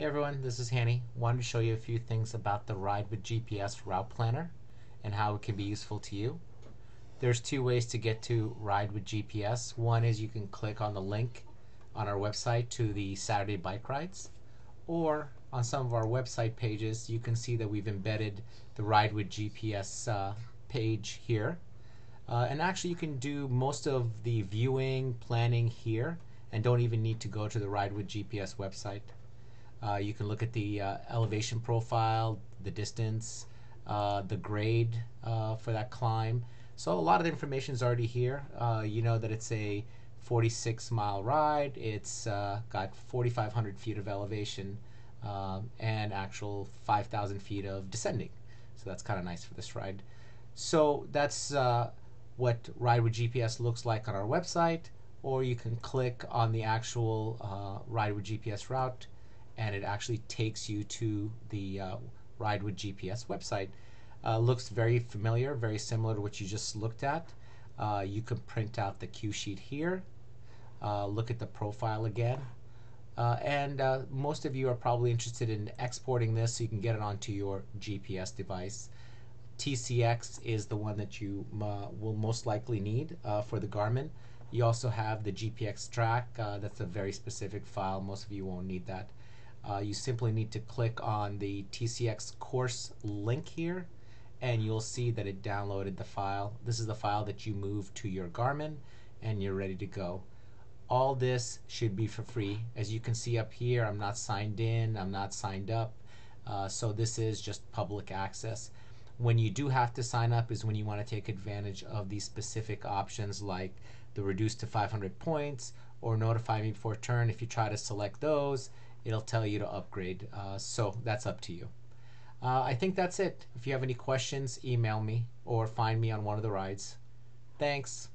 Hey everyone, this is Hani. Wanted to show you a few things about the Ride with GPS route planner and how it can be useful to you. There's two ways to get to Ride with GPS. One is you can click on the link on our website to the Saturday bike rides, or on some of our website pages, you can see that we've embedded the Ride with GPS uh, page here. Uh, and actually, you can do most of the viewing, planning here, and don't even need to go to the Ride with GPS website. Uh, you can look at the uh, elevation profile, the distance, uh, the grade uh, for that climb. So a lot of the information is already here. Uh, you know that it's a 46 mile ride. It's uh, got 4,500 feet of elevation um, and actual 5,000 feet of descending. So that's kind of nice for this ride. So that's what Ride with GPS looks like on our website, or you can click on the actual Ride with GPS route and it actually takes you to the uh, Ride with GPS website. Uh, looks very familiar, very similar to what you just looked at. Uh, you can print out the cue sheet here, uh, look at the profile again, uh, and uh, most of you are probably interested in exporting this so you can get it onto your GPS device. TCX is the one that you will most likely need for the Garmin. You also have the GPX track. that's a very specific file. Most of you won't need that. Uh, you simply need to click on the TCX course link here and you'll see that it downloaded the file. This is the file that you move to your Garmin and you're ready to go. All this should be for free. As you can see up here, I'm not signed in, I'm not signed up, uh, so this is just public access. When you do have to sign up is when you want to take advantage of these specific options like the reduce to 500 points or notify me before turn. If you try to select those, it'll tell you to upgrade. Uh, so that's up to you. Uh, I think that's it. If you have any questions, email me or find me on one of the rides. Thanks.